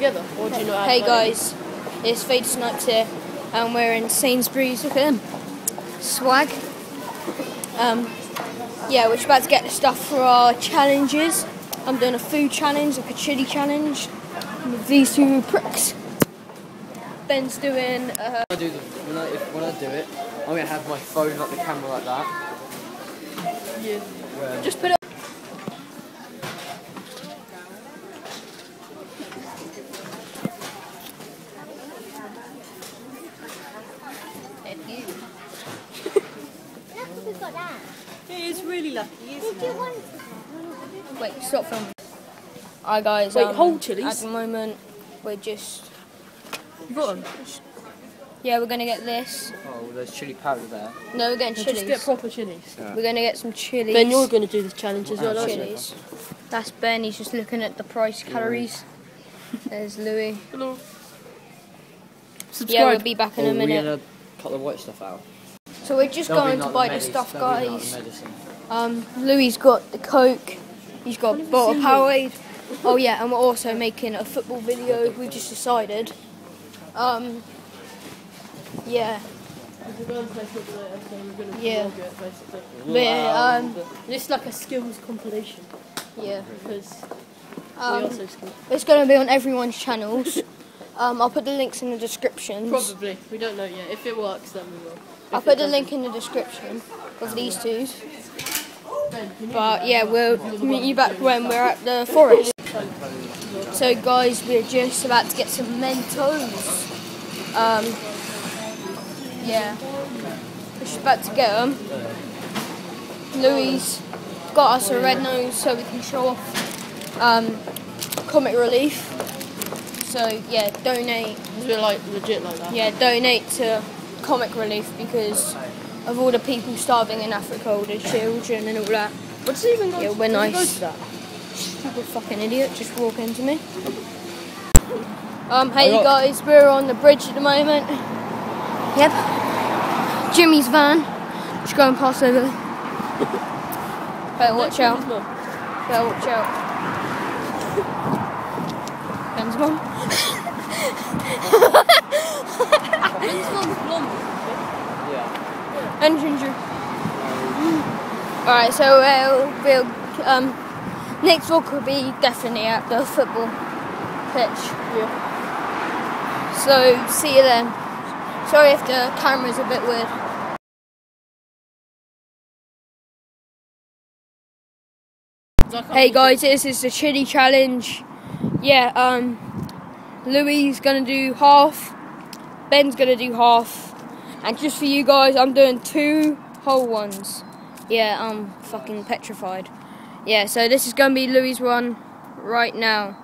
you not Hey guys, it's Faded Snipes here, and we're in Sainsbury's. Look at them, swag. Um, yeah, we're about to get the stuff for our challenges. I'm doing a food challenge, like a chili challenge, with these two pricks. Ben's doing. Uh, I do the, when I if, when I do it, I'm gonna have my phone like the camera like that. Yeah. just put it. Really lucky, isn't he? Wait, stop filming. Alright, guys. Wait, um, hold chilies? At the moment, we're just. You got him? Yeah, we're gonna get this. Oh, there's chili powder there. No, we're getting Just chilies. get proper chilies. We're gonna get some chilies. Then you're going to do this challenge as well, aren't you? That's Ben. He's just looking at the price calories. There's Louis. Hello. Subscribe. Yeah, we'll be back in oh, a minute. we're gonna cut the white stuff out. So we're just That'll going to buy the medis- stuff, that'll be like guys. Um, Louis got the Coke. He's got a bottle of Powerade. Oh yeah, and we're also making a football video. We just decided. Um, yeah, We're going to play football later, so we're going to Yeah. vlog it, basically. but um, It's like a skills compilation yeah. because we Um, skilled. it's going to be on everyone's channels. Um, I'll put the links in the descriptions. Probably. We don't know yet. If it works, then we will. I'll put the link in the description of these two. Ben, can you But yeah, we'll meet you back when we're at the forest. So guys, we're just about to get some Mentos. Um, yeah, we're just about to get them. Louis got us a red nose so we can show off um, comic relief. So yeah, donate. We're like legit like that. Yeah, donate to comic relief because of all the people starving in Africa, all the children and all that. What's it even go Yeah, we're does it go nice. to that? Stupid fucking idiot, just walk into me. Um, hey I guys, we're on the bridge at the moment. Yep. Jimmy's van. Just going past over there. Better watch Don't out. kill. Better watch out. Ben's mum. Ben's mum's blonde. Yeah. And Ginger. Alright, so uh, we'll, um, next walk will be definitely at the football pitch. Yeah. So, see you then. Sorry if the camera's a bit weird. Hey guys, this is the chili challenge. Yeah, um, Louis is gonna do half, Ben's gonna do half, and just for you guys, I'm doing two whole ones. Yeah, I'm fucking petrified. Yeah, so this is gonna be Louis' one right now.